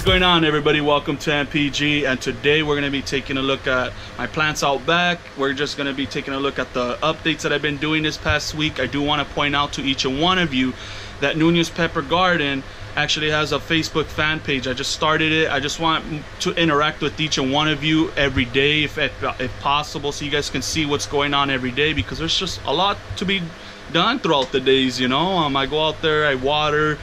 going on everybody? Welcome to NPG and today we're going to be taking a look at my plants out back. We're just going to be taking a look at the updates that I've been doing this past week. I do want to point out to each and one of you that Nunez Pepper Garden actually has a Facebook fan page. I just started it. I just want to interact with each and one of you every day if, if, if possible so you guys can see what's going on every day because there's just a lot to be done throughout the days you know um, I go out there I water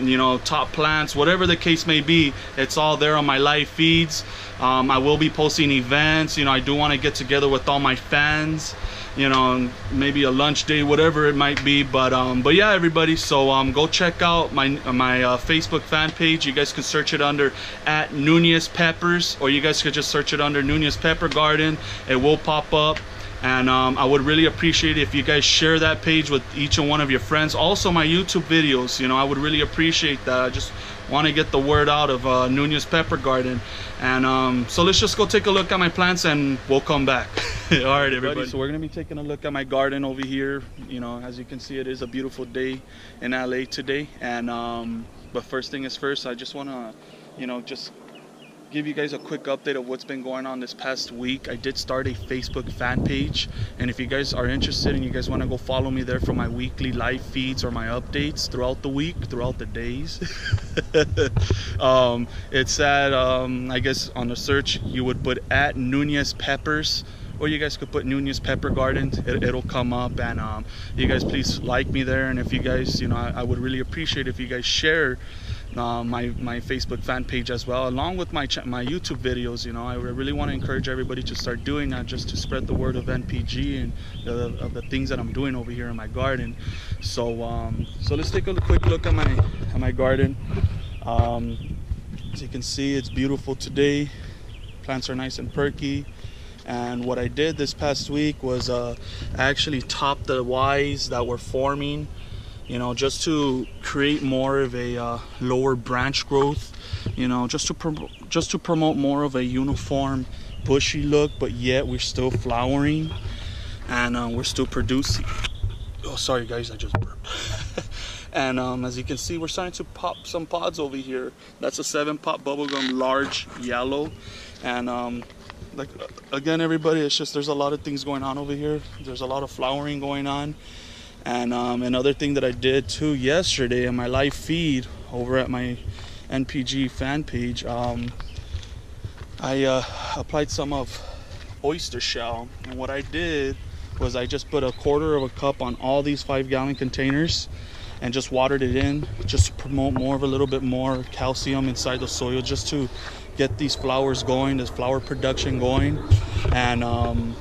you know top plants whatever the case may be it's all there on my live feeds. Um, I will be posting events you know I do want to get together with all my fans you know maybe a lunch day whatever it might be but um but yeah everybody so um go check out my my uh, facebook fan page. You guys can search it under at nunez peppers or you guys could just search it under nunez pepper garden. It will pop up and um, I would really appreciate if you guys share that page with each and one of your friends. Also my YouTube videos you know I would really appreciate that. I just want to get the word out of uh, Nunez Pepper Garden. And um, so let's just go take a look at my plants and we'll come back. All right everybody. So we're gonna be taking a look at my garden over here. You know as you can see it is a beautiful day in LA today. And um, but first thing is first I just want to you know just give you guys a quick update of what's been going on this past week. I did start a Facebook fan page, and if you guys are interested and you guys want to go follow me there for my weekly live feeds or my updates throughout the week, throughout the days, um, it's at, um, I guess, on the search, you would put at Nunez Peppers or you guys could put Nunez Pepper Gardens. It, will come up, and um, you guys please like me there. And if you guys, you know, I, I would really appreciate if you guys share uh, my my Facebook fan page as well, along with my my YouTube videos. You know, I really want to encourage everybody to start doing that, just to spread the word of NPG and the, of the things that I'm doing over here in my garden. So um, so let's take a quick look at my at my garden. Um, as you can see, it's beautiful today. Plants are nice and perky. And what I did this past week was uh, actually top the Ys that were forming you know just to create more of a uh, lower branch growth you know just to just to promote more of a uniform bushy look but yet we're still flowering and uh, we're still producing. Oh sorry guys I just burped. And um, as you can see we're starting to pop some pods over here. That's a seven pot bubblegum large yellow and um, like again everybody it's just there's a lot of things going on over here. There's a lot of flowering going on and um, another thing that I did too yesterday in my live feed over at my NPG fan page, um, I uh, applied some of oyster shell. And what I did was I just put a quarter of a cup on all these five gallon containers and just watered it in just to promote more of a little bit more calcium inside the soil just to get these flowers going, this flower production going. And, um,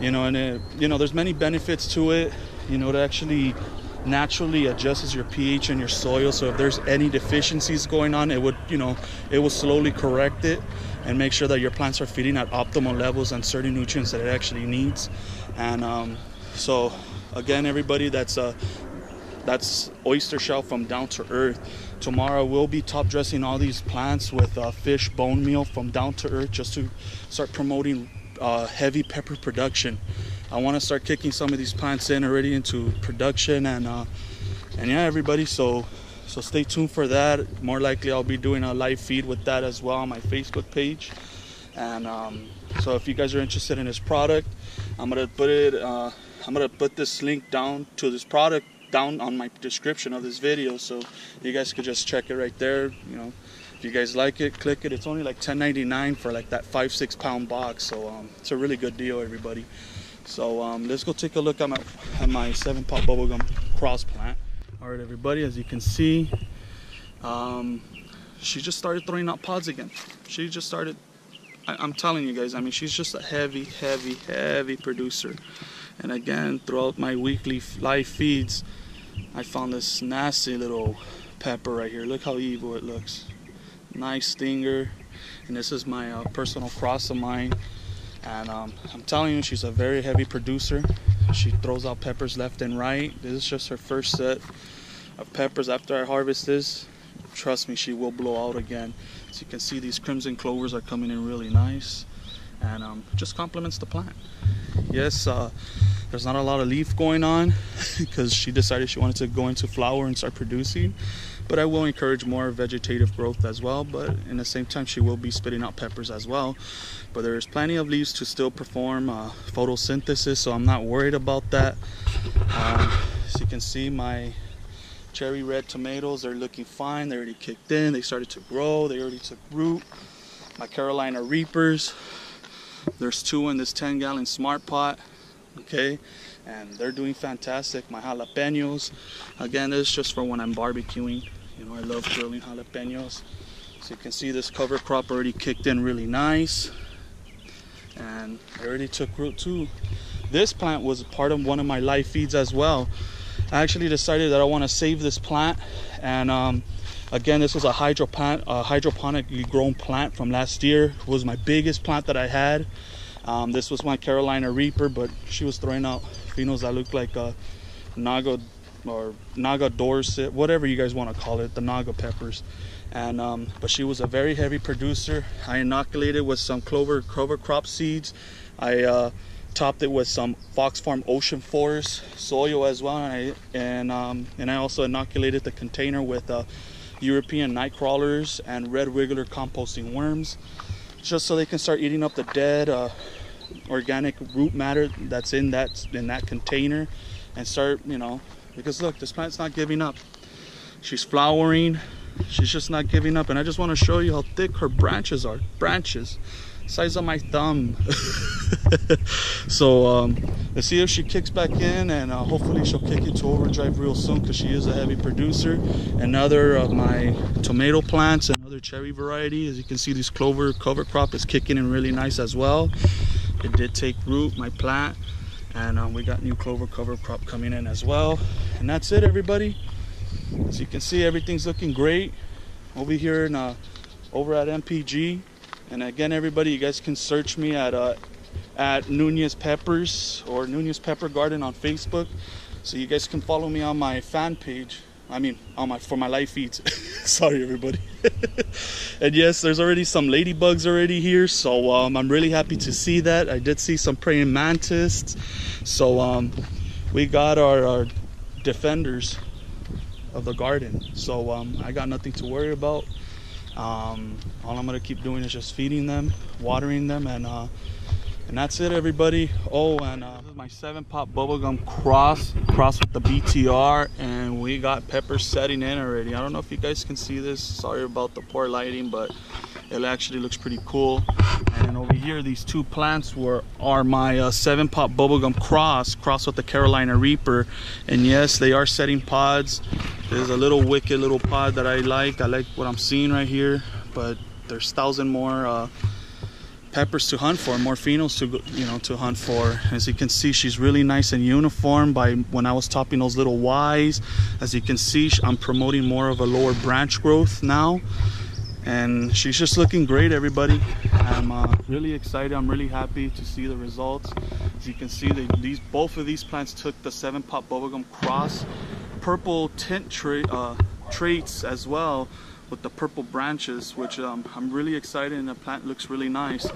you know, and it, you know, there's many benefits to it you know, it actually naturally adjusts your pH in your soil. So if there's any deficiencies going on, it would, you know, it will slowly correct it and make sure that your plants are feeding at optimal levels and certain nutrients that it actually needs. And um, so again, everybody, that's uh, that's oyster shell from down to earth. Tomorrow we'll be top dressing all these plants with uh, fish bone meal from down to earth just to start promoting uh, heavy pepper production. I want to start kicking some of these plants in already into production and uh, and yeah everybody so so stay tuned for that. More likely I'll be doing a live feed with that as well on my Facebook page. And um, so if you guys are interested in this product I'm gonna put it uh, I'm gonna put this link down to this product down on my description of this video. So you guys could just check it right there you know. If you guys like it click it. It's only like 10.99 for like that five six pound box. So um, it's a really good deal everybody so um, let's go take a look at my, at my seven pot bubblegum cross plant. All right, everybody, as you can see, um, she just started throwing out pods again. She just started, I, I'm telling you guys, I mean, she's just a heavy, heavy, heavy producer. And again, throughout my weekly live feeds, I found this nasty little pepper right here. Look how evil it looks. Nice stinger. And this is my uh, personal cross of mine and um, I'm telling you she's a very heavy producer. She throws out peppers left and right. This is just her first set of peppers after I harvest this. Trust me she will blow out again. As you can see these crimson clovers are coming in really nice. And um, just complements the plant. Yes uh, there's not a lot of leaf going on because she decided she wanted to go into flower and start producing but I will encourage more vegetative growth as well. But in the same time, she will be spitting out peppers as well. But there's plenty of leaves to still perform uh, photosynthesis, so I'm not worried about that. Uh, as you can see, my cherry red tomatoes are looking fine. They already kicked in. They started to grow. They already took root. My Carolina Reapers. There's two in this 10 gallon smart pot. Okay and they're doing fantastic. My jalapenos, again, this is just for when I'm barbecuing. You know, I love grilling jalapenos. So you can see this cover crop already kicked in really nice. And I already took root too. This plant was part of one of my live feeds as well. I actually decided that I want to save this plant. And um, again, this was a, hydropon a hydroponically grown plant from last year. It was my biggest plant that I had. Um, this was my Carolina Reaper, but she was throwing out phenos that look like a Naga or Naga Dorset, whatever you guys want to call it, the Naga peppers. And um, but she was a very heavy producer. I inoculated with some clover cover crop seeds. I uh, topped it with some Fox Farm Ocean Forest soil as well, and I and um, and I also inoculated the container with uh, European night crawlers and red wiggler composting worms, just so they can start eating up the dead uh, organic root matter that's in that in that container and start you know because look this plant's not giving up. She's flowering. She's just not giving up. And I just want to show you how thick her branches are branches size of my thumb. So um, let's see if she kicks back in and uh, hopefully she'll kick it to overdrive real soon because she is a heavy producer. Another of my tomato plants another cherry variety. As you can see this clover cover crop is kicking in really nice as well. It did take root my plant and um, we got new clover cover crop coming in as well. And that's it everybody. As you can see everything's looking great over here in uh, over at NPG and again everybody you guys can search me at uh, at Nunez Peppers or Nunez Pepper Garden on Facebook. So you guys can follow me on my fan page I mean, on my for my live feeds. Sorry, everybody. and yes, there's already some ladybugs already here, so um, I'm really happy to see that. I did see some praying mantises, so um, we got our, our, defenders of the garden. So um, I got nothing to worry about. Um, all I'm gonna keep doing is just feeding them, watering them, and uh, and that's it everybody. Oh and uh, this is my seven pot bubblegum cross cross with the btr and we got peppers setting in already. I don't know if you guys can see this. Sorry about the poor lighting but it actually looks pretty cool. And over here these two plants were are my uh, seven pot bubblegum cross cross with the carolina reaper. And yes they are setting pods. There's a little wicked little pod that i like. I like what i'm seeing right here but there's thousand more uh, peppers to hunt for, more phenos to you know to hunt for. As you can see, she's really nice and uniform. By when I was topping those little Ys, as you can see, I'm promoting more of a lower branch growth now, and she's just looking great. Everybody, I'm uh, really excited. I'm really happy to see the results. As you can see, they, these both of these plants took the seven pot bubblegum cross, purple tint tra uh, traits as well with the purple branches, which um, I'm really excited and the plant looks really nice.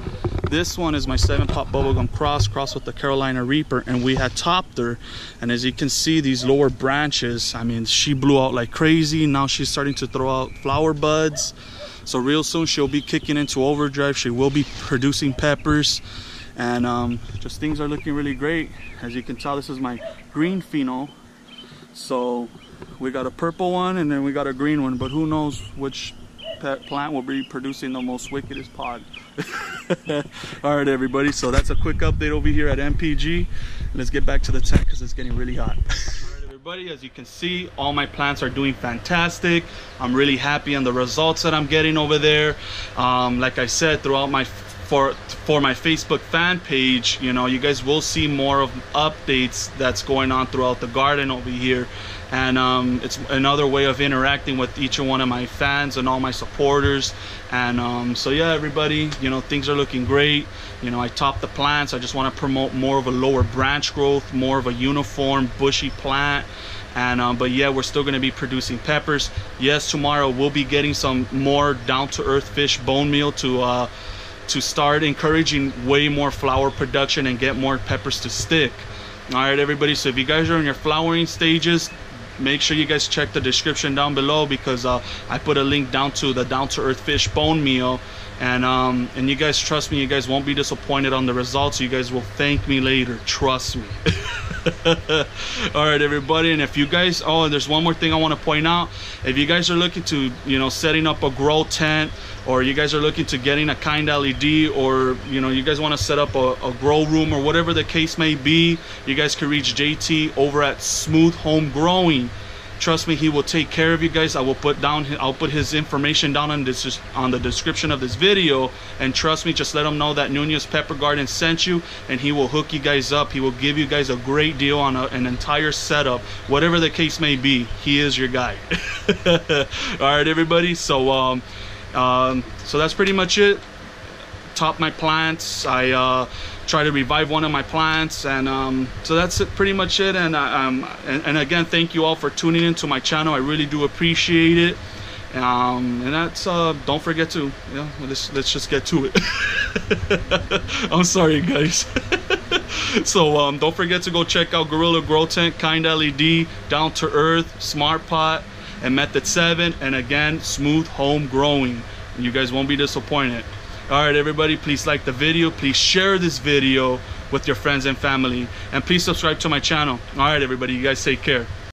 This one is my seven pot bubblegum cross, cross with the Carolina Reaper, and we had topped her. And as you can see, these lower branches, I mean, she blew out like crazy. Now she's starting to throw out flower buds. So real soon she'll be kicking into overdrive. She will be producing peppers. And um, just things are looking really great. As you can tell, this is my green pheno. So we got a purple one and then we got a green one but who knows which plant will be producing the most wickedest pod. All right everybody so that's a quick update over here at npg let's get back to the tent because it's getting really hot. Everybody as you can see all my plants are doing fantastic. I'm really happy on the results that i'm getting over there. Um, like i said throughout my for for my Facebook fan page, you know, you guys will see more of updates that's going on throughout the garden over here. And um, it's another way of interacting with each one of my fans and all my supporters. And um, so yeah, everybody, you know, things are looking great. You know, I top the plants. I just want to promote more of a lower branch growth, more of a uniform bushy plant and um, but yeah we're still going to be producing peppers yes tomorrow we'll be getting some more down-to-earth fish bone meal to uh, to start encouraging way more flower production and get more peppers to stick. All right everybody so if you guys are in your flowering stages make sure you guys check the description down below because uh, I put a link down to the down to earth fish bone meal and um and you guys trust me you guys won't be disappointed on the results. You guys will thank me later trust me. All right everybody and if you guys oh and there's one more thing i want to point out. If you guys are looking to you know setting up a grow tent or you guys are looking to getting a kind led or you know you guys want to set up a, a grow room or whatever the case may be you guys can reach jt over at smooth home growing trust me he will take care of you guys. I will put down i'll put his information down on this on the description of this video. And trust me just let him know that nunez pepper garden sent you and he will hook you guys up. He will give you guys a great deal on a, an entire setup whatever the case may be. He is your guy. All right everybody. So um um so that's pretty much it. Top my plants. I uh try to revive one of my plants and um, so that's it, pretty much it and, um, and, and again thank you all for tuning into my channel I really do appreciate it um, and that's uh, don't forget to yeah let's, let's just get to it. I'm sorry guys. So um, don't forget to go check out Gorilla Grow Tent Kind LED Down to Earth Smart Pot and Method 7 and again Smooth Home Growing. You guys won't be disappointed all right everybody please like the video. Please share this video with your friends and family. And please subscribe to my channel. All right everybody you guys take care